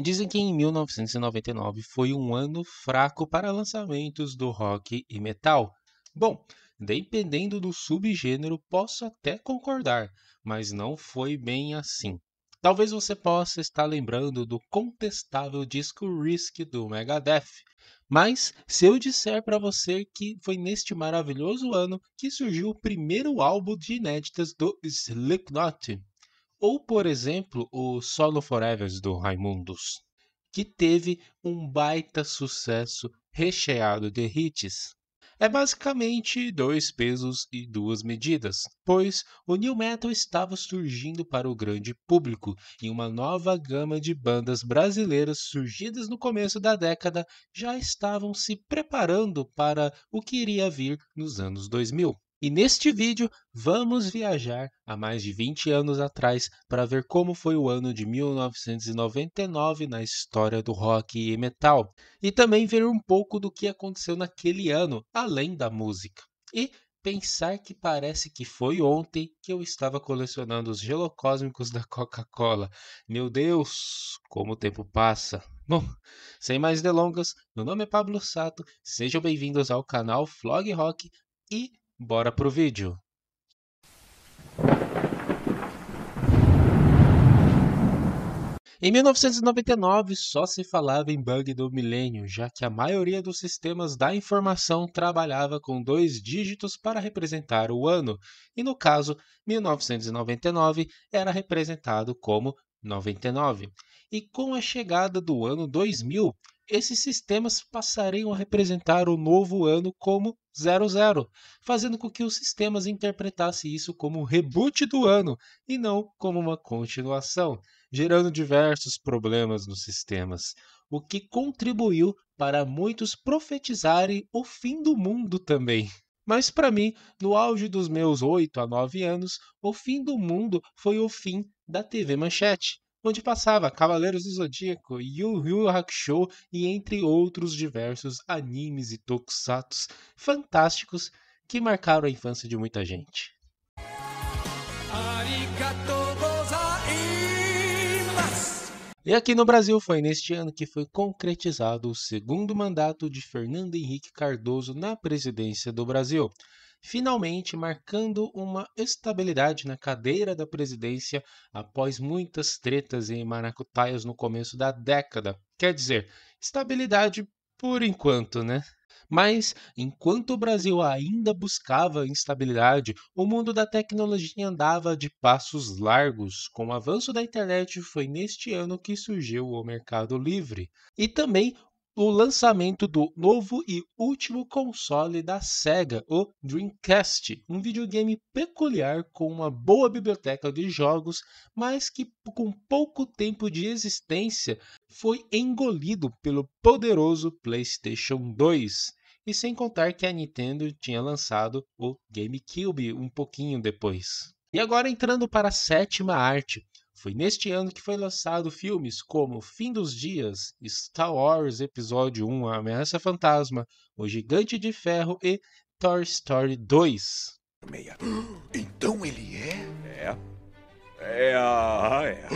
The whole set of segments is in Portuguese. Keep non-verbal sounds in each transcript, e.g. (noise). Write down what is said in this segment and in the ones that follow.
Dizem que em 1999 foi um ano fraco para lançamentos do rock e metal. Bom, dependendo do subgênero, posso até concordar, mas não foi bem assim. Talvez você possa estar lembrando do contestável disco Risk do Megadeth, mas se eu disser para você que foi neste maravilhoso ano que surgiu o primeiro álbum de inéditas do Slipknot, ou por exemplo o Solo Forevers do Raimundos, que teve um baita sucesso recheado de hits. É basicamente dois pesos e duas medidas, pois o new metal estava surgindo para o grande público e uma nova gama de bandas brasileiras surgidas no começo da década já estavam se preparando para o que iria vir nos anos 2000. E neste vídeo vamos viajar a mais de 20 anos atrás para ver como foi o ano de 1999 na história do rock e metal, e também ver um pouco do que aconteceu naquele ano, além da música. E pensar que parece que foi ontem que eu estava colecionando os gelocósmicos da Coca-Cola. Meu Deus, como o tempo passa. Bom, sem mais delongas, meu nome é Pablo Sato, sejam bem-vindos ao canal Flog Rock e Bora pro vídeo. Em 1999 só se falava em bug do milênio, já que a maioria dos sistemas da informação trabalhava com dois dígitos para representar o ano, e no caso, 1999 era representado como 99. E com a chegada do ano 2000, esses sistemas passariam a representar o novo ano como 00, fazendo com que os sistemas interpretassem isso como um reboot do ano e não como uma continuação, gerando diversos problemas nos sistemas, o que contribuiu para muitos profetizarem o fim do mundo também. Mas para mim, no auge dos meus 8 a 9 anos, o fim do mundo foi o fim da TV Manchete onde passava Cavaleiros do Zodíaco, Yu Yu Hakusho e entre outros diversos animes e tokusatsu fantásticos que marcaram a infância de muita gente. E aqui no Brasil foi neste ano que foi concretizado o segundo mandato de Fernando Henrique Cardoso na presidência do Brasil finalmente marcando uma estabilidade na cadeira da presidência após muitas tretas e maracutaias no começo da década. Quer dizer, estabilidade por enquanto, né? Mas, enquanto o Brasil ainda buscava instabilidade, o mundo da tecnologia andava de passos largos. Com o avanço da internet, foi neste ano que surgiu o Mercado Livre. E também o lançamento do novo e último console da Sega, o Dreamcast, um videogame peculiar com uma boa biblioteca de jogos, mas que com pouco tempo de existência foi engolido pelo poderoso PlayStation 2. E sem contar que a Nintendo tinha lançado o GameCube um pouquinho depois. E agora entrando para a sétima arte, foi neste ano que foi lançado filmes como Fim dos Dias, Star Wars Episódio 1, A Ameaça Fantasma, O Gigante de Ferro e Toy Story 2. Então ele é? É. É, ah, é.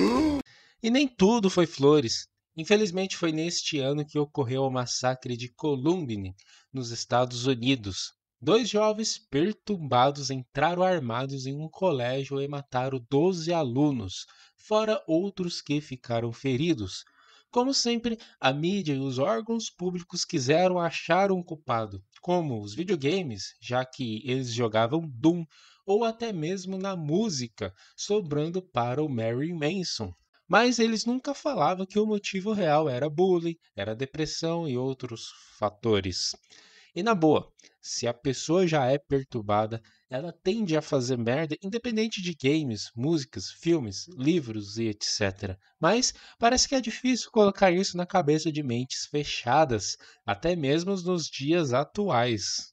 E nem tudo foi flores. Infelizmente foi neste ano que ocorreu o massacre de Columbine, nos Estados Unidos. Dois jovens perturbados entraram armados em um colégio e mataram 12 alunos, fora outros que ficaram feridos. Como sempre, a mídia e os órgãos públicos quiseram achar um culpado, como os videogames, já que eles jogavam Doom, ou até mesmo na música, sobrando para o Mary Manson. Mas eles nunca falavam que o motivo real era bullying, era depressão e outros fatores. E na boa, se a pessoa já é perturbada, ela tende a fazer merda independente de games, músicas, filmes, livros e etc. Mas parece que é difícil colocar isso na cabeça de mentes fechadas, até mesmo nos dias atuais.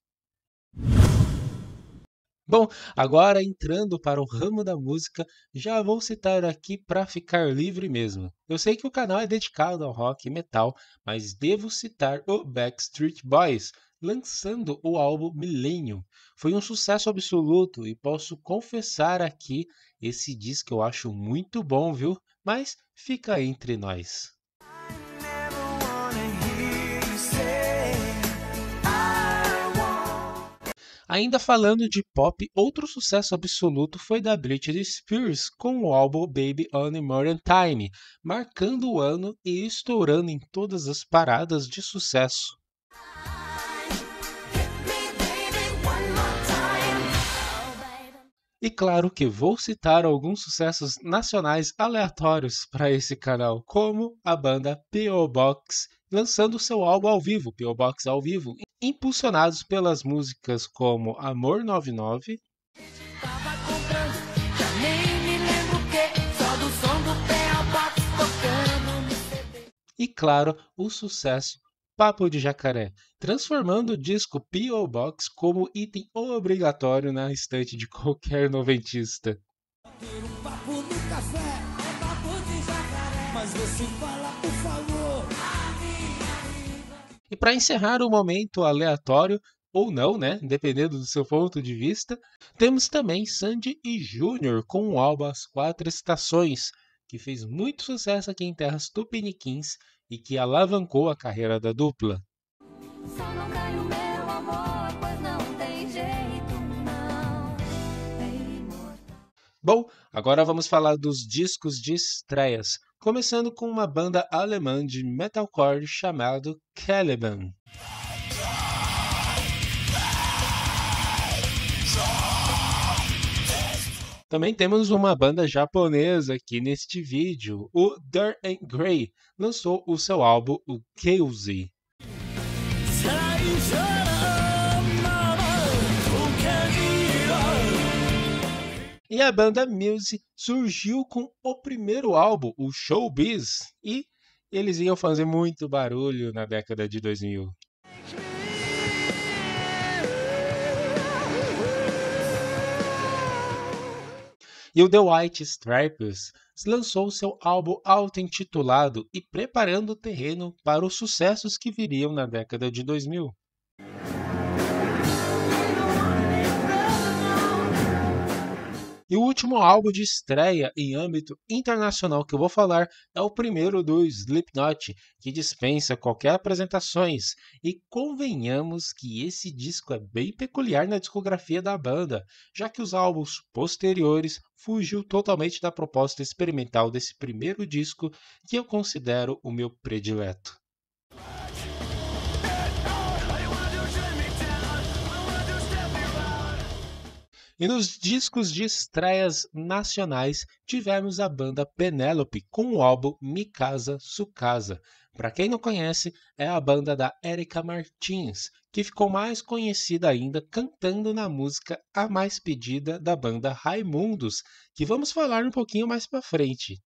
Bom, agora entrando para o ramo da música, já vou citar aqui para ficar livre mesmo. Eu sei que o canal é dedicado ao rock e metal, mas devo citar o Backstreet Boys, lançando o álbum Millennium. Foi um sucesso absoluto e posso confessar aqui, esse disco eu acho muito bom, viu? Mas fica entre nós. Ainda falando de pop, outro sucesso absoluto foi da Britney Spears com o álbum Baby on a Modern Time, marcando o ano e estourando em todas as paradas de sucesso. E claro que vou citar alguns sucessos nacionais aleatórios para esse canal, como a banda P.O. Box lançando seu álbum ao vivo, P.O. Box ao vivo, impulsionados pelas músicas como Amor 99. E claro, o sucesso Papo de Jacaré, transformando o disco P.O. Box como item obrigatório na estante de (laughs) qualquer noventista. E para encerrar o momento aleatório, ou não, né? Dependendo do seu ponto de vista, temos também Sandy e Júnior com o álbum As Quatro Estações, que fez muito sucesso aqui em terras tupiniquins e que alavancou a carreira da dupla. Bom, agora vamos falar dos discos de estreias começando com uma banda alemã de metalcore chamado Caliban. Também temos uma banda japonesa aqui neste vídeo. O Dirt and Grey lançou o seu álbum, o Keuzi. E a banda Muse surgiu com o primeiro álbum, o Showbiz, e eles iam fazer muito barulho na década de 2000. E o The White Stripes lançou seu álbum auto-intitulado e preparando o terreno para os sucessos que viriam na década de 2000. E o último álbum de estreia em âmbito internacional que eu vou falar é o primeiro do Slipknot, que dispensa qualquer apresentações. E convenhamos que esse disco é bem peculiar na discografia da banda, já que os álbuns posteriores fugiu totalmente da proposta experimental desse primeiro disco, que eu considero o meu predileto. E nos discos de estreias nacionais tivemos a banda Penélope com o álbum Mi Casa Su Casa. Para quem não conhece, é a banda da Erika Martins, que ficou mais conhecida ainda cantando na música A Mais Pedida da banda Raimundos, que vamos falar um pouquinho mais para frente.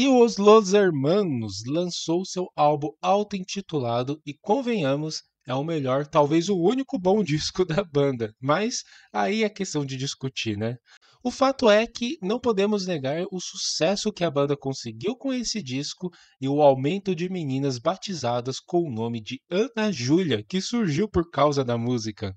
E os Los Hermanos lançou seu álbum auto-intitulado e convenhamos, é o melhor, talvez o único bom (laughs) disco da banda, mas aí é questão de discutir, né? O fato é que não podemos negar o sucesso que a banda conseguiu com esse disco e o aumento de meninas batizadas com o nome de Ana Júlia, que surgiu por causa da música.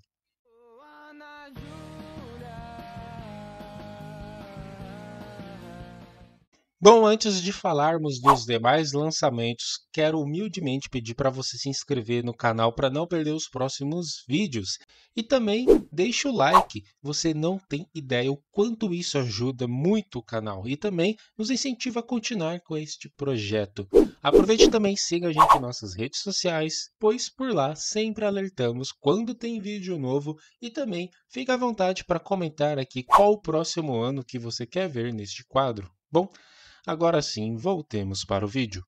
Bom, antes de falarmos dos demais lançamentos, quero humildemente pedir para você se inscrever no canal para não perder os próximos vídeos. E também deixe o like, você não tem ideia o quanto isso ajuda muito o canal e também nos incentiva a continuar com este projeto. Aproveite também e siga a gente em nossas redes sociais, pois por lá sempre alertamos quando tem vídeo novo e também fique à vontade para comentar aqui qual o próximo ano que você quer ver neste quadro. Bom, Agora sim, voltemos para o vídeo.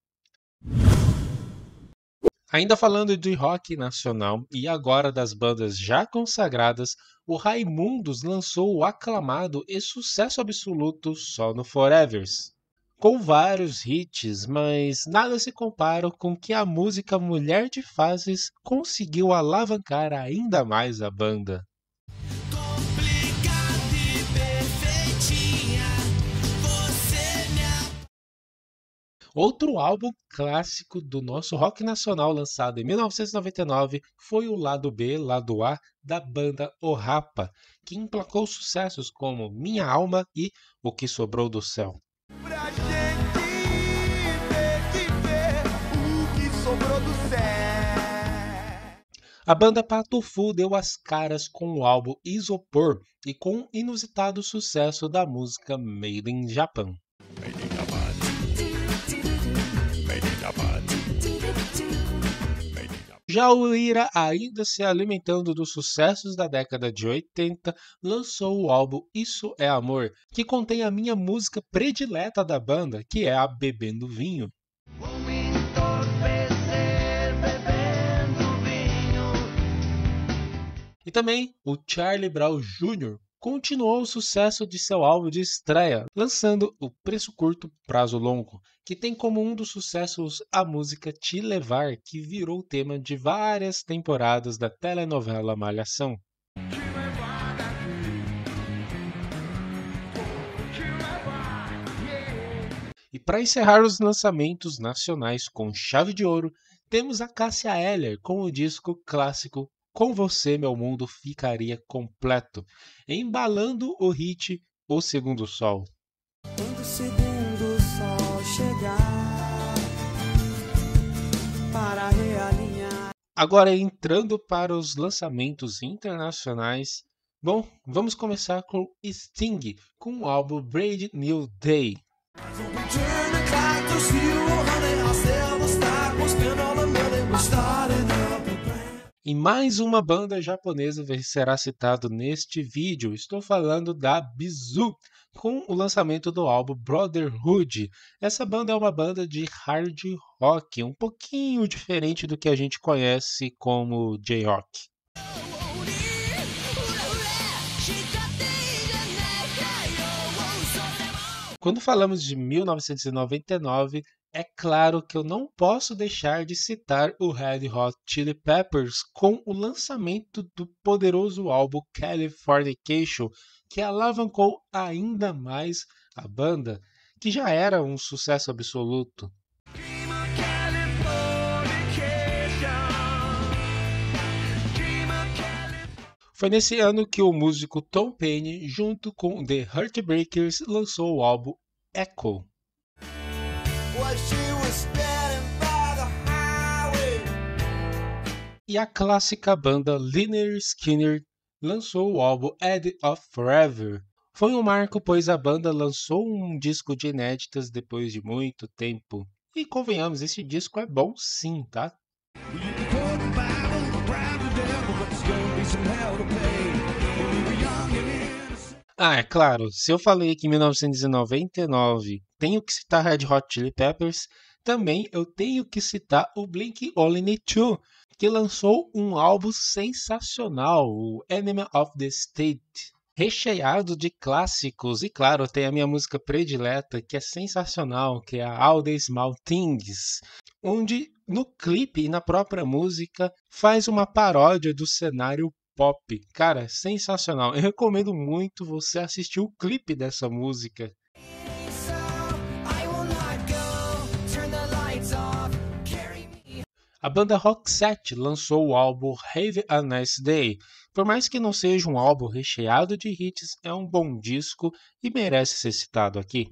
Ainda falando de rock nacional e agora das bandas já consagradas, o Raimundos lançou o aclamado e sucesso absoluto Só no Forevers. Com vários hits, mas nada se compara com que a música Mulher de Fases conseguiu alavancar ainda mais a banda. Outro álbum clássico do nosso rock nacional, lançado em 1999, foi o lado B, lado A da banda O Rapa, que emplacou sucessos como Minha Alma e O Que Sobrou do Céu. A banda Patufu deu as caras com o álbum Isopor e com o inusitado sucesso da música Made in Japan. Já o Ira, ainda se alimentando dos sucessos da década de 80, lançou o álbum Isso é Amor, que contém a minha música predileta da banda, que é a Bebendo Vinho. E também o Charlie Brown Jr. continuou o sucesso de seu álbum de estreia, lançando o Preço Curto, Prazo Longo, que tem como um dos sucessos a música Te Levar, que virou tema de várias temporadas da telenovela Malhação. E para encerrar os lançamentos nacionais com chave de ouro, temos a Cássia Eller com o disco clássico Com Você Meu Mundo Ficaria Completo, embalando o hit O Segundo Sol. Quando o segundo sol chegar para realinhar. Agora entrando para os lançamentos internacionais, bom, vamos começar com Sting com o álbum Brand New Day. E mais uma banda japonesa será citado neste vídeo. Estou falando da Bizu, com o lançamento do álbum Brotherhood. Essa banda é uma banda de hard rock, um pouquinho diferente do que a gente conhece como J-rock. Quando falamos de 1999, é claro que eu não posso deixar de citar o Red Hot Chili Peppers com o lançamento do poderoso álbum Californication, que alavancou ainda mais a banda, que já era um sucesso absoluto. Foi nesse ano que o músico Tom Paine, junto com The Heartbreakers, lançou o álbum Echo. E a clássica banda Lynyrd Skinner lançou o álbum End of Forever. Foi um marco, pois a banda lançou um disco de inéditas depois de muito tempo. E convenhamos, esse disco é bom sim, tá? Ah, é claro, se eu falei que em 1999 tenho que citar Red Hot Chili Peppers, também eu tenho que citar o Blink-182, que lançou um álbum sensacional, o Enemy of the State, recheado de clássicos e claro, tem a minha música predileta que é sensacional, que é a All the Small Things, onde no clipe e na própria música faz uma paródia do cenário pop. Cara, sensacional. Eu recomendo muito você assistir o clipe dessa música. A banda Roxette lançou o álbum Have a Nice Day. Por mais que não seja um álbum recheado de hits, é um bom disco e merece ser citado aqui.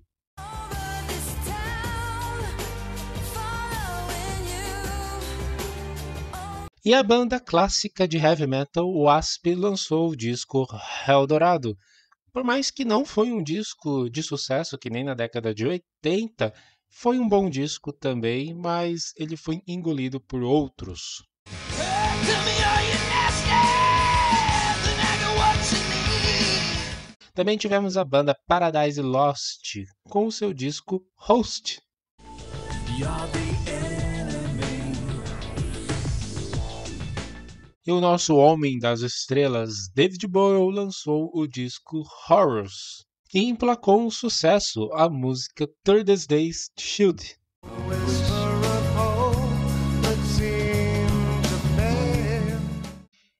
E a banda clássica de heavy metal Wasp lançou o disco Eldorado. Por mais que não foi um disco de sucesso que nem na década de 80, foi um bom disco também, mas ele foi engolido por outros. Também tivemos a banda Paradise Lost com o seu disco Host. E o nosso Homem das Estrelas, David Bowie, lançou o disco Horrors, que emplacou um sucesso, a música Third Days Shield.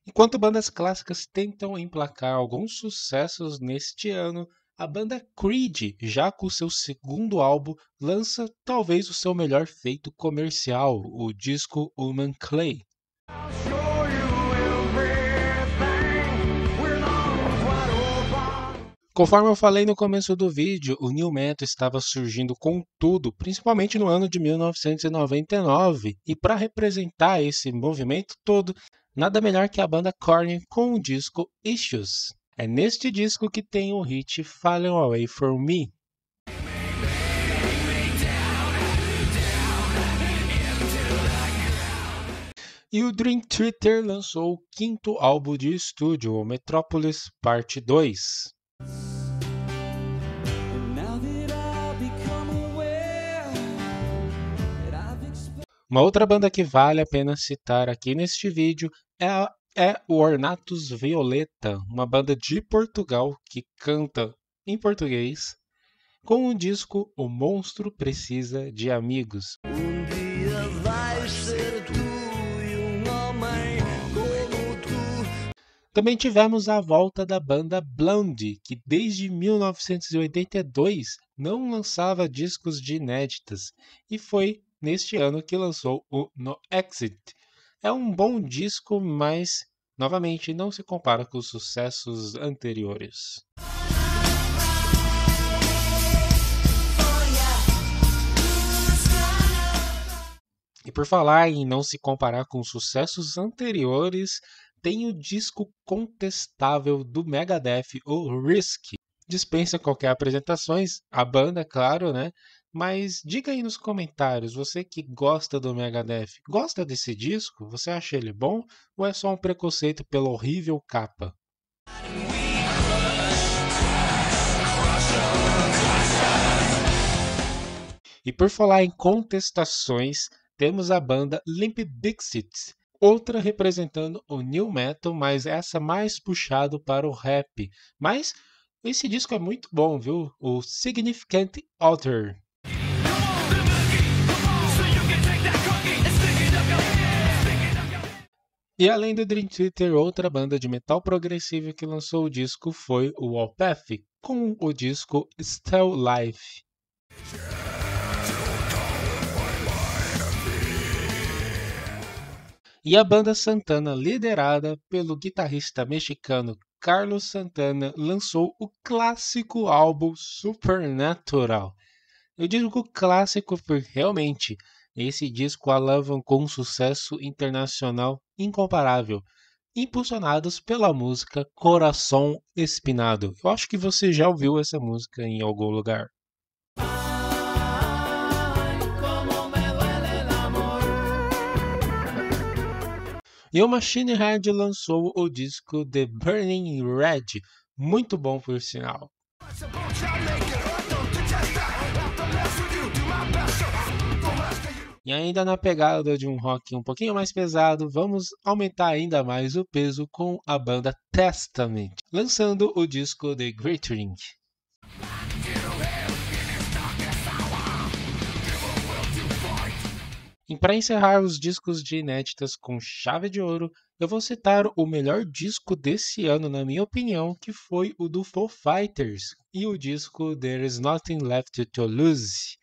Enquanto bandas clássicas tentam emplacar alguns sucessos neste ano, a banda Creed, já com seu segundo álbum, lança talvez o seu melhor feito comercial, o disco Human Clay. Conforme eu falei no começo do vídeo, o New Metal estava surgindo com tudo, principalmente no ano de 1999, e para representar esse movimento todo, nada melhor que a banda Korn com o disco Issues. É neste disco que tem o hit Fallen Away From Me. E o Dream Theater lançou o quinto álbum de estúdio, o Metropolis Parte 2. Uma outra banda que vale a pena citar aqui neste vídeo é, a- é o Ornatos Violeta, uma banda de Portugal que canta em português com o disco O Monstro Precisa de Amigos. Um dia vais ser tu e um homem como tu. Também tivemos a volta da banda Blondie, que desde 1982 não lançava discos de inéditas, e foi neste ano que lançou o No Exit. É um bom disco, mas novamente não se compara com os sucessos anteriores. E por falar em não se comparar com os sucessos anteriores, tem o disco contestável do Megadeth, o Risk. Dispensa qualquer apresentações, a banda, é claro, né? Mas diga aí nos comentários, você que gosta do Megadeth, gosta desse disco? Você acha ele bom ou é só um preconceito pela horrível capa? E por falar em contestações, temos a banda Limp Bizkit, outra representando o new metal, mas essa mais puxado para o rap. Mas esse disco é muito bom, viu? O Significant Other. E além do Dream Theater, outra banda de metal progressivo que lançou o disco foi o Wallpath, com o disco Still Life. E a banda Santana, liderada pelo guitarrista mexicano Carlos Santana, lançou o clássico álbum Supernatural. Eu digo clássico porque realmente esse disco alavancou um sucesso internacional incomparável, impulsionados pela música Coração Espinado. Eu acho que você já ouviu essa música em algum lugar. E o Machine Head lançou o disco The Burning Red, muito bom por sinal. E ainda na pegada de um rock um pouquinho mais pesado, vamos aumentar ainda mais o peso com a banda Testament, lançando o disco The Glittering. E para encerrar os discos de inéditas com chave de ouro, eu vou citar o melhor disco desse ano, na minha opinião, que foi o do Foo Fighters e o disco There Is Nothing Left to Lose.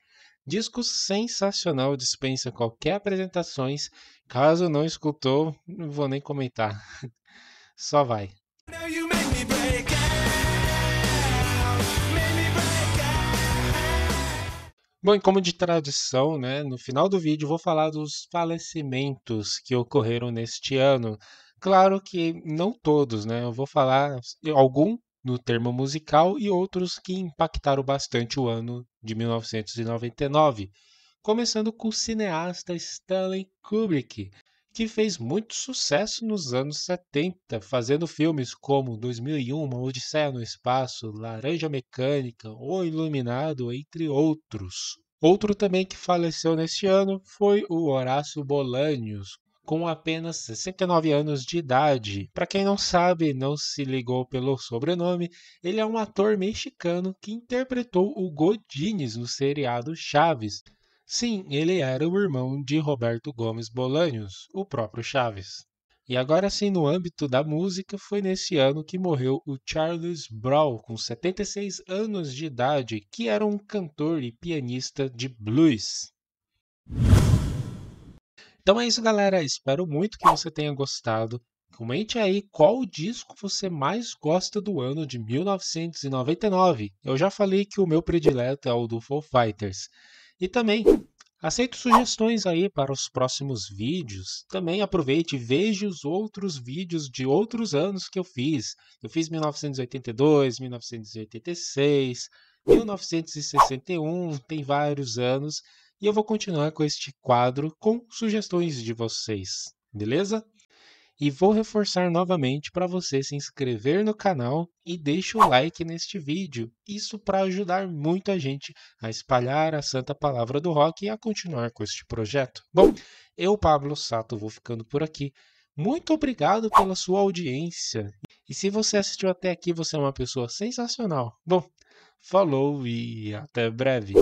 Disco sensacional, dispensa qualquer apresentações. Caso não escutou, não vou nem comentar. (laughs) Só vai. Bom, e como de tradição, né, no final do vídeo vou falar dos falecimentos que ocorreram neste ano. Claro que não todos, né? Eu vou falar algum no termo musical e outros que impactaram bastante o ano de 1999. Começando com o cineasta Stanley Kubrick, que fez muito sucesso nos anos 70, fazendo filmes como 2001, Uma Odisseia no Espaço, Laranja Mecânica, O Iluminado, entre outros. Outro também que faleceu neste ano foi o Horácio Bolanhos, com apenas 69 anos de idade. Para quem não sabe, não se ligou pelo sobrenome, ele é um ator mexicano que interpretou o Godines no seriado Chaves. Sim, ele era o irmão de Roberto Gomes Bolanhos, o próprio Chaves. E agora sim, no âmbito da música, foi nesse ano que morreu o Charles Brown, com 76 anos de idade, que era um cantor e pianista de blues. Então é isso, galera. Espero muito que você tenha gostado. Comente aí qual disco você mais gosta do ano de 1999. Eu já falei que o meu predileto é o do Foo Fighters. E também aceito sugestões aí para os próximos vídeos. Também aproveite e veja os outros vídeos de outros anos que eu fiz. Eu fiz 1982, 1986, 1961, tem vários anos. E eu vou continuar com este quadro com sugestões de vocês, beleza? E vou reforçar novamente para você se inscrever no canal e deixe o like neste vídeo. Isso para ajudar muito a gente a espalhar a santa palavra do rock e a continuar com este projeto. Bom, eu, Pablo Sato, vou ficando por aqui. Muito obrigado pela sua audiência. E se você assistiu até aqui, você é uma pessoa sensacional. Bom, falou e até breve.